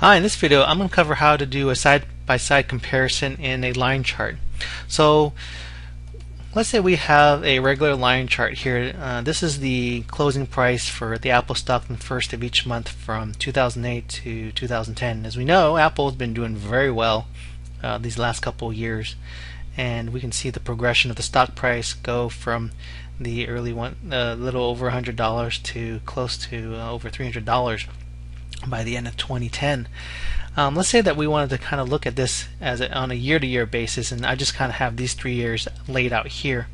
Hi, in this video I'm going to cover how to do a side-by-side -side comparison in a line chart. So let's say we have a regular line chart here. Uh, this is the closing price for the Apple stock the first of each month from 2008 to 2010. As we know, Apple has been doing very well uh, these last couple years and we can see the progression of the stock price go from the early one, a uh, little over $100 to close to uh, over $300 by the end of 2010. Um, let's say that we wanted to kind of look at this as a, on a year-to-year basis, and I just kind of have these three years laid out here.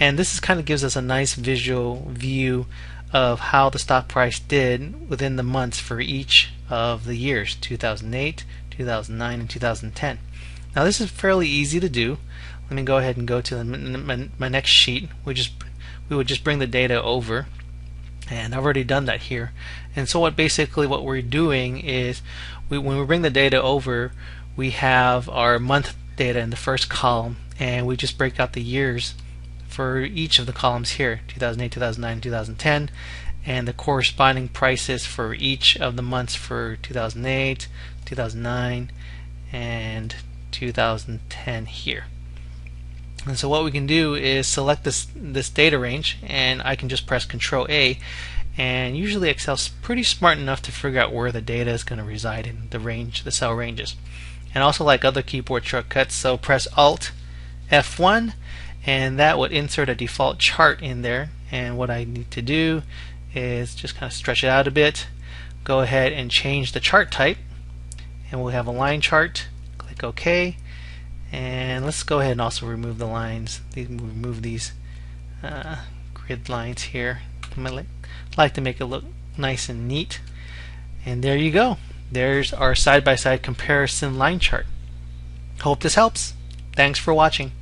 And this is kind of gives us a nice visual view of how the stock price did within the months for each of the years 2008, 2009, and 2010. Now this is fairly easy to do. Let me go ahead and go to the, my, my next sheet. We just we would just bring the data over and I've already done that here. And so what basically what we're doing is we, when we bring the data over we have our month data in the first column and we just break out the years for each of the columns here 2008 2009 2010 and the corresponding prices for each of the months for 2008 2009 and 2010 here and so what we can do is select this this data range and I can just press control A. And usually Excel's pretty smart enough to figure out where the data is going to reside in the range the cell ranges. And also like other keyboard shortcuts so press alt F1 and that would insert a default chart in there. And what I need to do is just kind of stretch it out a bit go ahead and change the chart type and we'll have a line chart. Click OK and let's go ahead and also remove the lines. Remove these uh, grid lines here. I like to make it look nice and neat. And there you go. There's our side-by-side -side comparison line chart. Hope this helps. Thanks for watching.